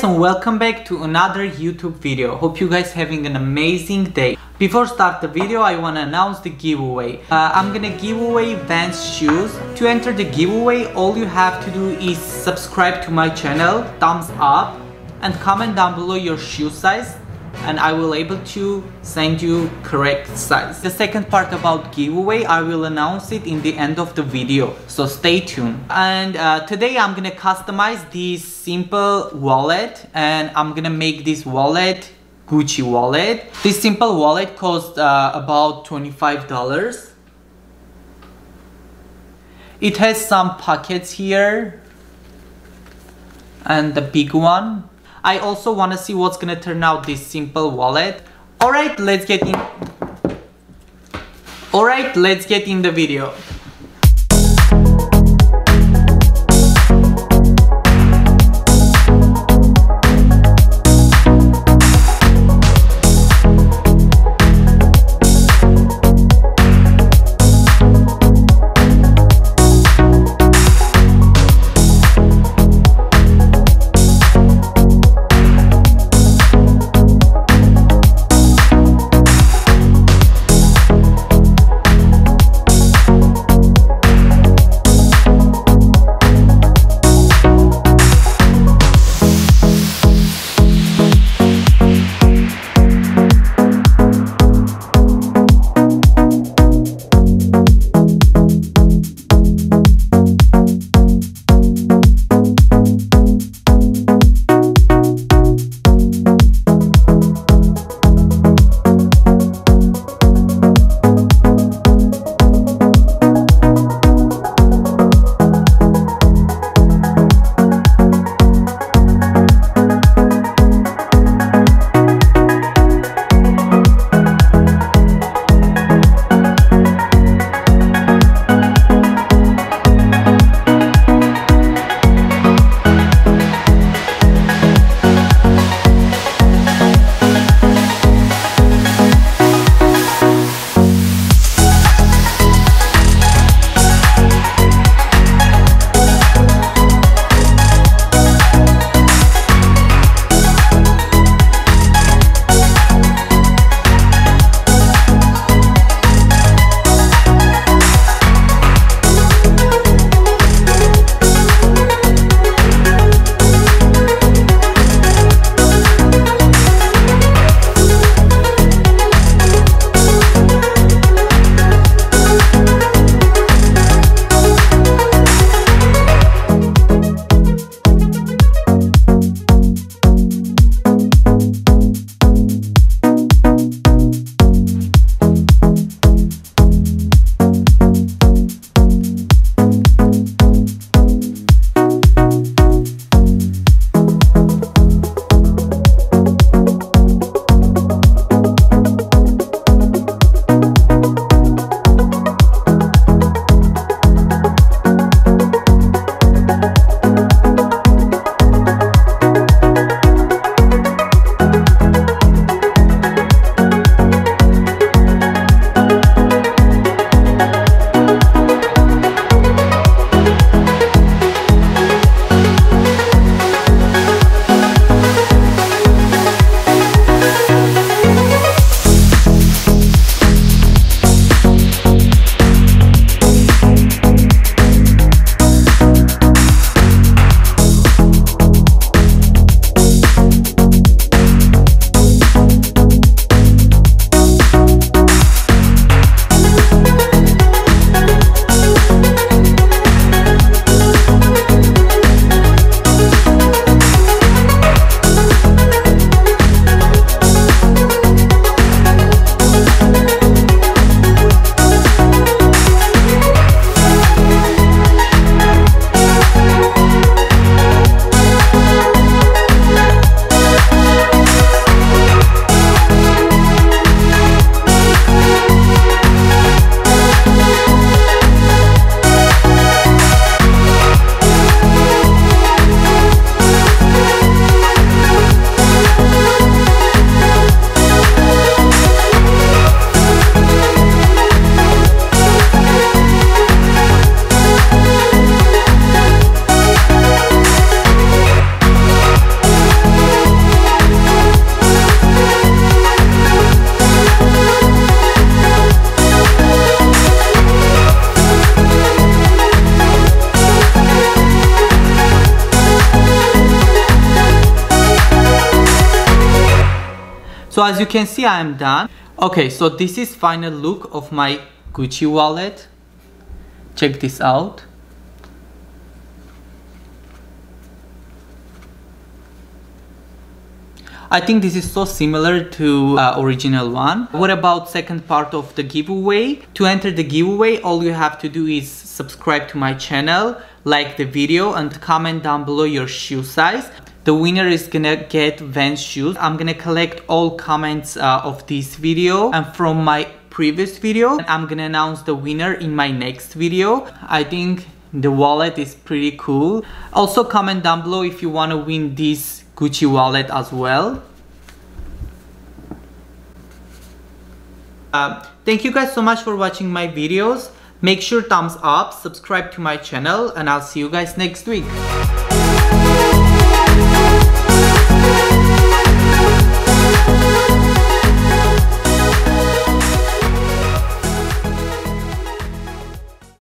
guys and welcome back to another YouTube video. Hope you guys having an amazing day. Before start the video, I want to announce the giveaway. Uh, I'm gonna give away Vans shoes. To enter the giveaway, all you have to do is subscribe to my channel, thumbs up, and comment down below your shoe size and I will able to send you correct size. The second part about giveaway, I will announce it in the end of the video, so stay tuned. And uh, today I'm gonna customize this simple wallet and I'm gonna make this wallet Gucci wallet. This simple wallet cost uh, about $25. It has some pockets here and the big one I also want to see what's gonna turn out this simple wallet. Alright, let's get in. Alright, let's get in the video. So as you can see, I am done. Okay, so this is final look of my Gucci wallet. Check this out. I think this is so similar to uh, original one. What about second part of the giveaway? To enter the giveaway, all you have to do is subscribe to my channel, like the video and comment down below your shoe size. The winner is gonna get Vans shoes. I'm gonna collect all comments uh, of this video and from my previous video. I'm gonna announce the winner in my next video. I think the wallet is pretty cool. Also comment down below if you wanna win this Gucci wallet as well. Uh, thank you guys so much for watching my videos. Make sure thumbs up, subscribe to my channel and I'll see you guys next week.